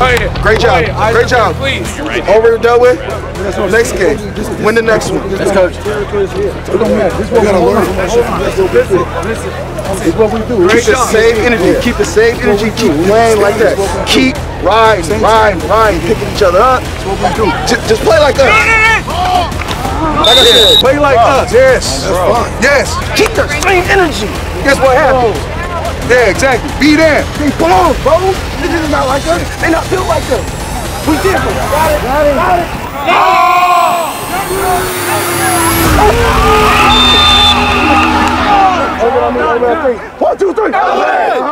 Great job. Great job. Over and done with. Next game. Win the next one. Let's coach. It don't. This is what we gotta learn from that shit. It's what we do. Keep the same energy. Keep the same energy. Keep playing like that. Keep riding, riding, riding, picking each other up. That's what we do. Just, just play like us. Like I said, play like us. Yes. Yes. Keep the same energy. Guess what happens? Yeah, exactly. Be there. They bomb, bro. Niggas is not like us. They not built like us. We different. Got it. Got it. Got it. Over on me, over at three. One, two, three. Uh-huh.